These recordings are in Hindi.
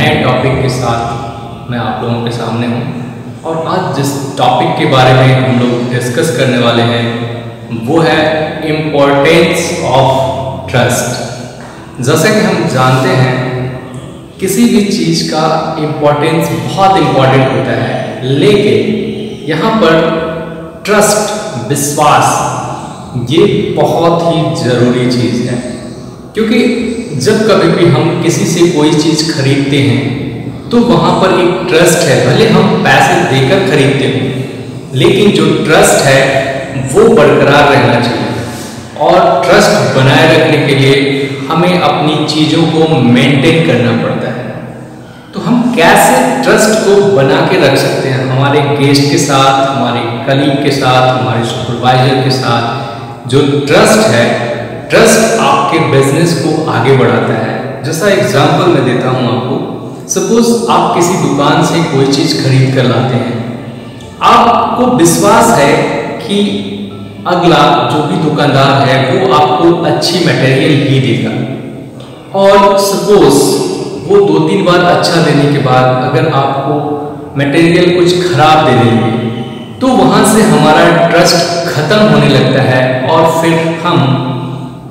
नए टॉपिक के साथ मैं आप लोगों के सामने हूँ। और आज जिस टॉपिक के बारे में हम लोग डिस्कस करने वाले हैं, वो है इम्पोर्टेंस ऑफ़ ट्रस्ट जैसे कि हम जानते हैं, किसी भी चीज़ का इम्पोर्टेंस बहुत इम्पोर्टेंट होता है, लेकिन यहाँ पर ट्रस्ट विश्वास, ये बहुत ही ज़रूरी चीज़ है। क्योंकि जब कभी भी हम किसी से कोई चीज़ खरीदते हैं तो वहाँ पर एक ट्रस्ट है। भले हम पैसे देकर खरीदते हो, लेकिन जो ट्रस्ट है, वो बरकरार रहना चाहिए। और ट्रस्ट बनाए रखने के लिए हमें अपनी चीज़ों को मेंटेन करना पड़ता है। तो हम कैसे ट्रस्ट को बना के रख सकते हैं? हमारे गेस्ट के साथ, हमारे कलीग के साथ, हमारे सुपरवाइजर के साथ, जो ट्रस्ट है ट्रस्ट आपके बिज़नेस को आगे बढ़ाता है। जैसा एग्जांपल मैं देता हूँ आपको। सपोज़ आप किसी दुकान से कोई चीज़ खरीद कर लाते हैं। आपको विश्वास है कि अगला जो भी दुकानदार है, वो आपको अच्छी मटेरियल ही देगा। और सपोज़ वो दो तीन बार अच्छा देने के बाद अगर आपको मटेरियल कुछ खराब दे देंगे तो वहाँ से हमारा ट्रस्ट खत्म होने लगता है और फिर हम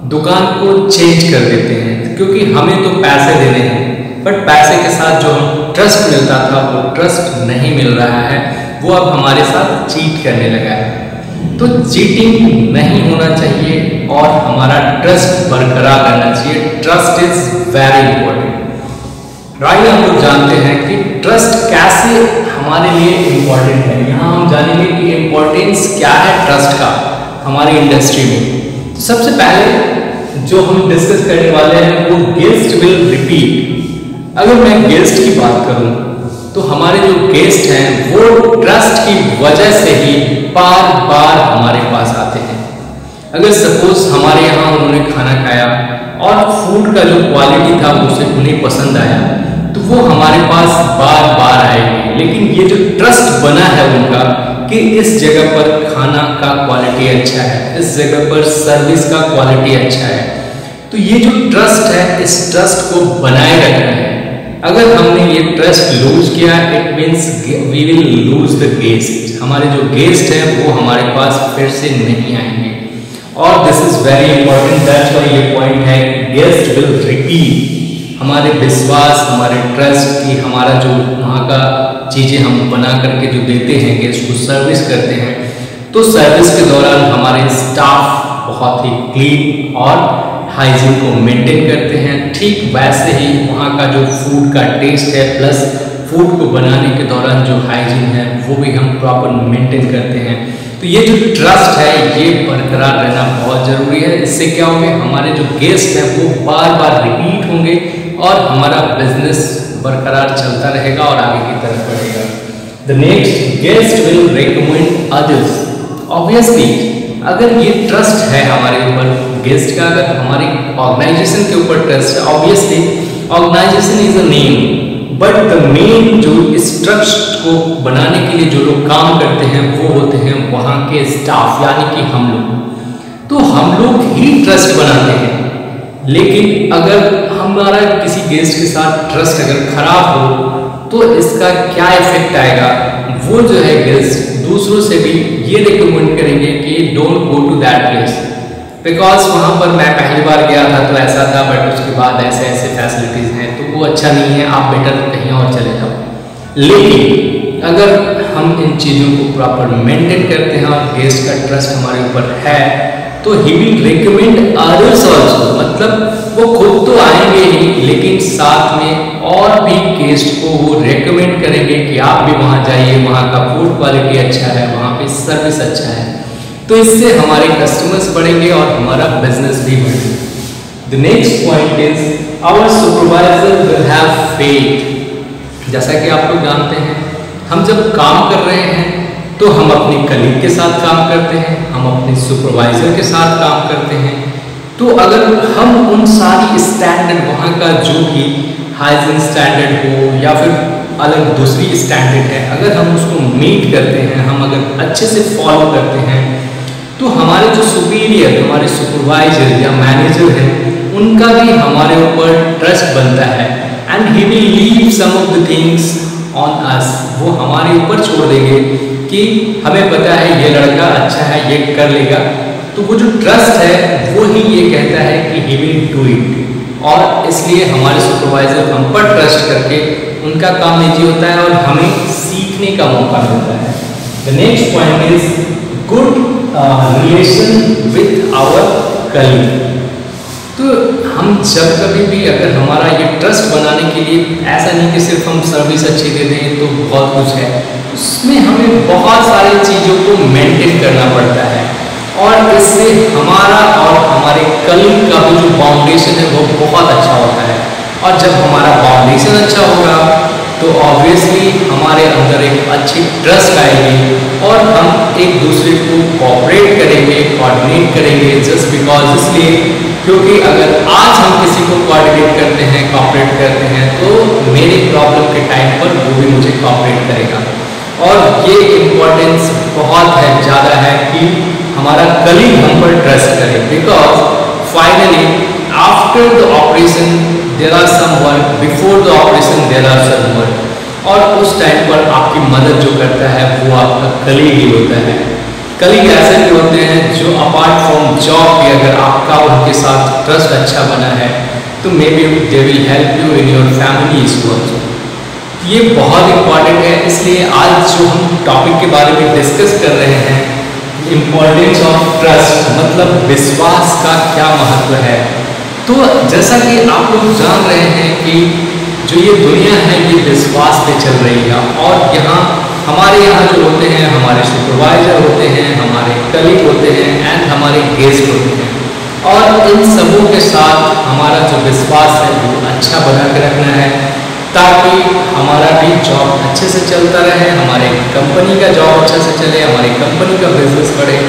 दुकान को चेंज कर देते हैं, क्योंकि हमें तो पैसे देने हैं। बट पैसे के साथ जो हम ट्रस्ट मिलता था, वो ट्रस्ट नहीं मिल रहा है। वो अब हमारे साथ चीट करने लगा है। तो चीटिंग नहीं होना चाहिए और हमारा ट्रस्ट बरकरार रहना चाहिए। Trust is very important right, हम लोग जानते हैं कि ट्रस्ट कैसे हमारे लिए इम्पोर्टेंट है। यहाँ हम जानेंगे कि इम्पोर्टेंस क्या है ट्रस्ट का हमारी इंडस्ट्री में। सबसे पहले जो हम डिस्कस करने वाले हैं, वो गेस्ट विल रिपीट अगर मैं गेस्ट की बात करूँ तो हमारे जो गेस्ट हैं, वो ट्रस्ट की वजह से ही बार बार हमारे पास आते हैं। अगर सपोज़ हमारे यहाँ उन्होंने खाना खाया और फ़ूड का जो क्वालिटी था, उसे उन्हें पसंद आया तो वो हमारे पास बार बार आएँगे। लेकिन ये जो ट्रस्ट बना है उनका कि इस जगह पर खाना का क्वालिटी अच्छा है, इस जगह पर सर्विस का क्वालिटी अच्छा है। तो ये जो ट्रस्ट है, इस ट्रस्ट को बनाए रखना है। अगर हमने ये ट्रस्ट लूज किया it means we will lose the guest हमारे जो गेस्ट हैं, वो हमारे पास फिर से नहीं आएँगे। और this is very important that's why ये पॉइंट है गेस्ट विल रिपीट हमारे विश्वास, हमारे ट्रस्ट की हमारा जो वहाँ का चीज़ें हम बना करके जो देते हैं को सर्विस करते हैं तो सर्विस के दौरान हमारे स्टाफ बहुत ही क्लीन और हाइजीन को मेंटेन करते हैं। ठीक वैसे ही वहाँ का जो फ़ूड का टेस्ट है प्लस फ़ूड को बनाने के दौरान जो हाइजीन है, वो भी हम प्रॉपर मेंटेन करते हैं। तो ये जो ट्रस्ट है, ये बरकरार रहना बहुत ज़रूरी है। इससे क्या होंगे, हमारे जो गेस्ट हैं, वो बार बार रिपीट होंगे। और हमारा बिज़नेस बरकरार चलता रहेगा और आगे की तरफ़ बढ़ेगा। The next guest will recommend others obviously अगर ये ट्रस्ट है हमारे ऊपर गेस्ट का अगर हमारे ऑर्गेनाइजेशन के ऊपर ट्रस्ट है obviously organisation is a name but the main जो इस ट्रस्ट को बनाने के लिए जो लोग काम करते हैं, वो होते हैं वहाँ के स्टाफ यानी कि हम लोग। तो हम लोग ही ट्रस्ट बनाते हैं। लेकिन अगर हमारा किसी गेस्ट के साथ ट्रस्ट अगर खराब हो तो इसका क्या इफ़ेक्ट आएगा? वो जो है गेस्ट दूसरों से भी ये रिकमेंड करेंगे कि don't go to that place because वहाँ पर मैं पहली बार गया था तो ऐसा था बट उसके बाद ऐसे ऐसे फैसिलिटीज़ हैं तो वो अच्छा नहीं है, आप बेटर कहीं और चले जाओ. लेकिन अगर हम इन चीज़ों को प्रॉपर मेंटेन करते हैं और गेस्ट का ट्रस्ट हमारे ऊपर है तो he will recommend others also मतलब वो खुद तो आएँगे ही, लेकिन साथ में और भी गेस्ट को वो रिकमेंड करेंगे कि आप भी वहाँ जाइए, वहाँ का फ़ूड क्वालिटी अच्छा है, वहाँ पे सर्विस अच्छा है। तो इससे हमारे कस्टमर्स बढ़ेंगे और हमारा बिज़नेस भी बढ़ेगा। The next point is our supervisor will have faith जैसा कि आप लोग जानते हैं, हम जब काम कर रहे हैं तो हम अपने कलीग के साथ काम करते हैं, हम अपने सुपरवाइज़र के साथ काम करते हैं। तो अगर हम उन सारी स्टैंडर्ड वहाँ का जो भी हाइजीन स्टैंडर्ड हो या फिर अलग दूसरी स्टैंडर्ड है, अगर हम उसको मीट करते हैं, हम अगर अच्छे से फॉलो करते हैं तो हमारे जो सुपीरियर हमारे सुपरवाइजर या मैनेजर हैं, उनका भी हमारे ऊपर ट्रस्ट बनता है। And he will leave some of the things on us वो हमारे ऊपर छोड़ देंगे। कि हमें पता है ये लड़का अच्छा है, ये कर लेगा। तो वो जो ट्रस्ट है, वो ही ये कहता है कि ही विल डू इट और इसलिए हमारे सुपरवाइजर हम पर ट्रस्ट करके उनका काम निजी होता है और हमें सीखने का मौका मिलता है। The next point is good relation with our colleague तो हम जब कभी भी अगर हमारा ये ट्रस्ट बनाने के लिए ऐसा नहीं कि सिर्फ़ हम सर्विस अच्छी दे दें तो बहुत कुछ है। उसमें हमें बहुत सारी चीज़ों को मेंटेन करना पड़ता है। और इससे हमारा और हमारे कलिंग का जो फाउंडेशन है, वो बहुत अच्छा होता है। और जब हमारा फाउंडेशन अच्छा होगा तो ऑब्वियसली हमारे अंदर एक अच्छी ट्रस्ट आएगी और हम एक दूसरे को कॉपरेट करेंगे कोऑर्डिनेट करेंगे जस्ट बिकॉज़ इसलिए क्योंकि अगर आज हम किसी को कोऑर्डिनेट करते हैं कॉपरेट करते हैं तो मेरे प्रॉब्लम के टाइम पर वो भी मुझे कॉपरेट करेगा। और ये इम्पोर्टेंस बहुत है, ज़्यादा है कि हमारा कलीग हम पर ट्रस्ट करे। Because finally after the operation there are some work before the operation there are some work और उस टाइम पर आपकी मदद जो करता है, वो आपका कलीग ही होता है। कलीग ऐसे भी होते हैं जो अपार्ट फ्रॉम जॉब भी अगर आपका उनके साथ ट्रस्ट अच्छा बना है तो maybe they will help you in your family issue ये बहुत इंपॉर्टेंट है, इसलिए आज जो हम टॉपिक के बारे में डिस्कस कर रहे हैं इम्पोर्टेंस ऑफ़ ट्रस्ट मतलब विश्वास का क्या महत्व है? तो जैसा कि आप लोग जान रहे हैं कि जो ये दुनिया है, ये विश्वास पे चल रही है। और यहाँ हमारे यहाँ जो होते हैं, हमारे सुपरवाइजर होते हैं, हमारे कलीग होते हैं एंड हमारे गेस्ट होते हैं। और इन सबों के साथ हमारा जो विश्वास है, वो अच्छा बना के रखना है। ताकि हमारा भी जॉब अच्छे से चलता रहे, हमारे कंपनी का जॉब अच्छे से चले, हमारी कंपनी का बिज़नेस बढ़े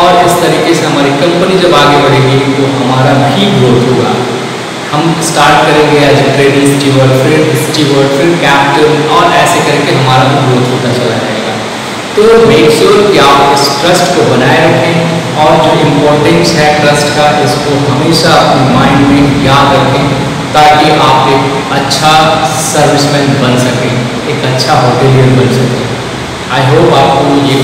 और इस तरीके से हमारी कंपनी जब आगे बढ़ेगी तो हमारा भी ग्रोथ होगा। हम स्टार्ट करेंगे एज ए ट्रेनिंग स्टीवर्ड फिर स्टीवर्ड फिर कैप्टन और ऐसे करके हमारा भी ग्रोथ होता चला जाएगा। तो मेक श्योर कि आप इस ट्रस्ट को बनाए रखें और जो इम्पोर्टेंस है ट्रस्ट का, इसको हमेशा अपने माइंड में याद रखें, ताकि आप एक अच्छा सर्विसमैन बन सकें, एक अच्छा होटेलियर बन सकें। आई होप आपको ये